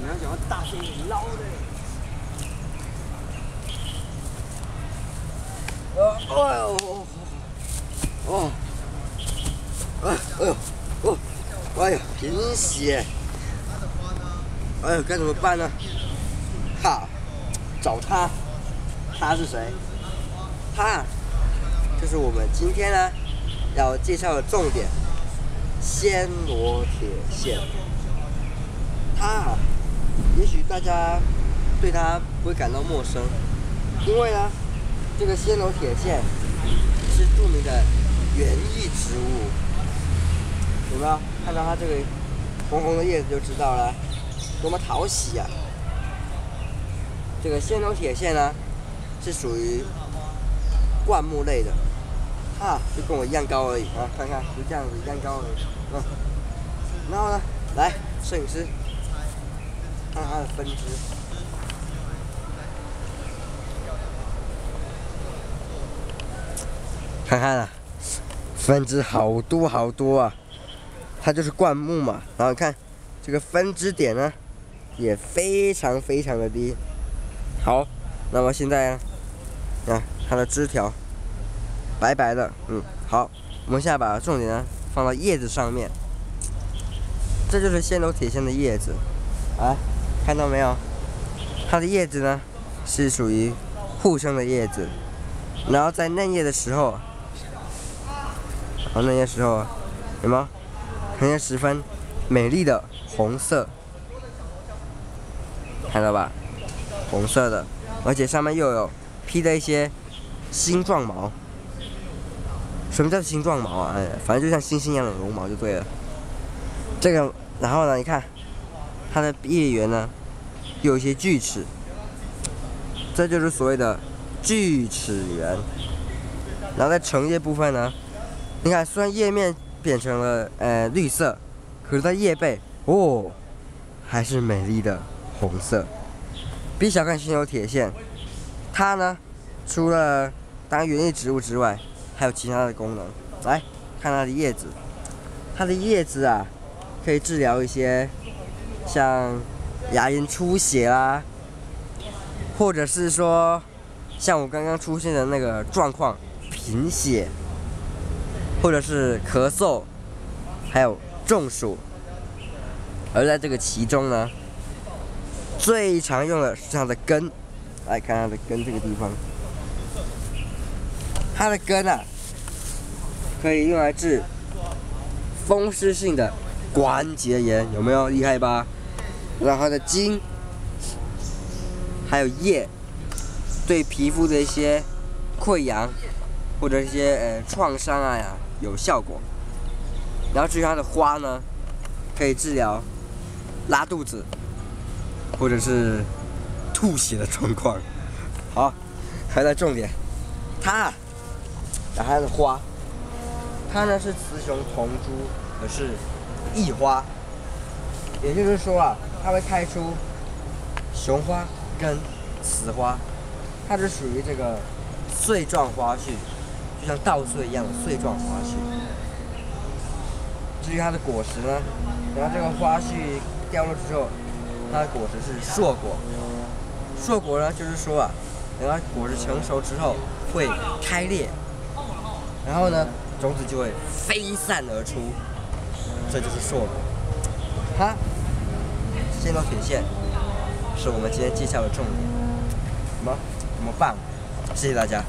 你要讲大声一点捞的。哦，哎呦，哦，哎，哎呦，哦，哎呦，贫血。哎呦，该怎么办呢？哈，找他，他是谁？他，就是我们今天呢要介绍的重点——暹罗铁线。也许大家对它不会感到陌生，因为呢，这个暹罗铁线是著名的园艺植物。有没有看到它这个红红的叶子就知道了？多么讨喜呀！这个暹罗铁线呢，是属于灌木类的，哈，就跟我一样高而已啊！看看，就这样子一样高而已，嗯。然后呢，来，摄影师，看分支，看看啊，分支好多好多啊！它就是灌木嘛，然后看这个分支点呢。也非常非常的低。好，那么现在呢，看它的枝条白白的，嗯，好，我们现在把重点呢放到叶子上面。这就是仙楼铁线的叶子，啊，看到没有？它的叶子呢是属于互生的叶子，然后在嫩叶的时候，啊，嫩叶时候，有吗？呈现十分美丽的红色。看到吧，红色的，而且上面又有披的一些星状毛。什么叫星状毛啊？哎，反正就像星星一样的绒毛就对了。这个，然后呢，你看它的叶缘呢，有一些锯齿，这就是所谓的锯齿缘。然后在成叶部分呢，你看虽然叶面变成了呃绿色，可是它叶背哦，还是美丽的。红色，别小看暹罗铁线，它呢，除了当园艺植物之外，还有其他的功能。来看它的叶子，它的叶子啊，可以治疗一些像牙龈出血啦，或者是说像我刚刚出现的那个状况，贫血，或者是咳嗽，还有中暑。而在这个其中呢。最常用的是它的根，来看它的根这个地方，它的根啊，可以用来治风湿性的关节炎，有没有厉害吧？然后它的茎，还有叶，对皮肤的一些溃疡或者一些呃创伤啊呀有效果。然后至于它的花呢，可以治疗拉肚子。或者是吐血的状况。好，还在重点，它，然后它的花，它呢是雌雄同株，可是异花，也就是说啊，它会开出雄花跟雌花，它是属于这个穗状花序，就像稻穗一样的穗状花序。至于它的果实呢，等到这个花序掉落之后。它的果实是硕果，硕果呢，就是说啊，等它果实成熟之后会开裂，然后呢，种子就会飞散而出，这就是硕果。哈，这条铁线是我们今天绩效的重点，什么？怎么办？谢谢大家。